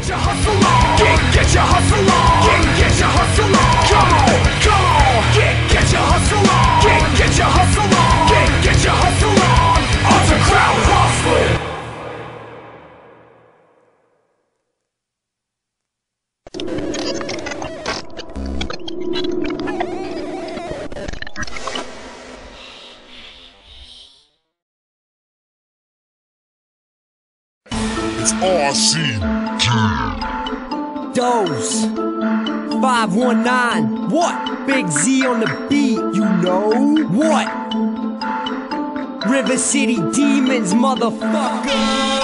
get your hustle on. Get, get your hustle on. Get, get your hustle on. Come It's RC. Doze. 519. What? Big Z on the beat, you know? What? River City Demons, motherfucker.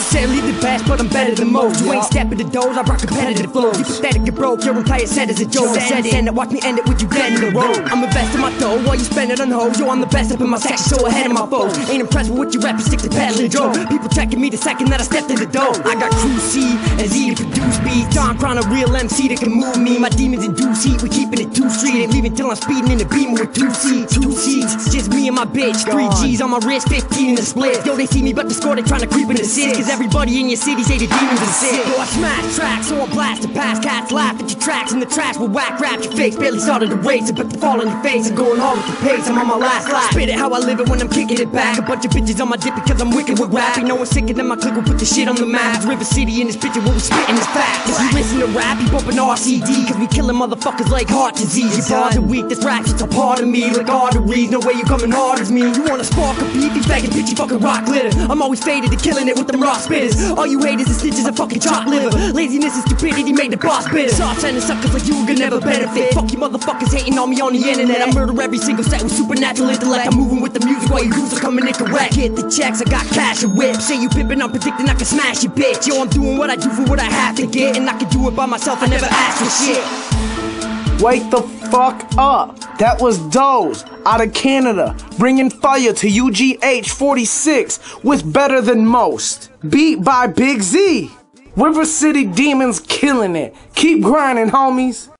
Necessarily the best, but I'm better than most. You ain't stepping the doors, I rock competitive flows. You pathetic, you broke, your entire set is a joke. Said it, and it, watch me end it with you dead in the road. I'm the best investing my dough while you spend it on hoes. Yo, I'm the best up in my section, so ahead of my foes. Ain't impressed with what you rap, you stick to peddling dope. People checking me the second that I stepped in the door. I got crew C and Z to produce beats. Don Crown, a real MC that can move me. My demons in deuce heat, we keeping it two street. Ain't leaving till I'm speeding in the beam with two seats. Two seats, just me and my bitch. Three G's on my wrist, 15 in the split. Yo, they see me, but the score they trying to creep in the city. Cause everybody in your city say the demons are sick. Yo, I smash tracks, so I blast the past. Cats laugh at your tracks, and the trash will whack rap your face. Barely started to race it, but the fall on your face. I'm going hard with the pace, I'm on my last lap. Spit it how I live it when I'm kicking it back. A bunch of bitches on my dick because I'm wicked with rap. Ain't no one sicker than my click will put the shit on the map. It's River City in this picture, what we spitting is fact. If you listen to rap, you bumping RCD, cause we killing motherfuckers like heart disease. Your bars are weak, this rap's just a part of me, like arteries. No way you coming hard as me. You wanna spark a beef, you faggot bitch, you fucking rock glitter. I'm always faded to killing it with them raw spitters. All you haters is stitches of fucking chalk liver. Laziness and stupidity made the boss bitter. Soft sending suckers like you are gonna never benefit. Fuck you motherfuckers hating on me on the internet. I murder every single set with supernatural intellect. I'm moving with the music while you dudes are coming incorrect. Hit the checks, I got cash and whip. Say you pimpin', I'm predicting I can smash your bitch. Yo, I'm doing what I do for what I have to get, and I can do it by myself. I never ask for shit. Wake the fuck up. That was Doze out of Canada, bringing fire to UGH 46 with Better Than Most. Beat by Big Z. River City Demons killing it. Keep grinding, homies.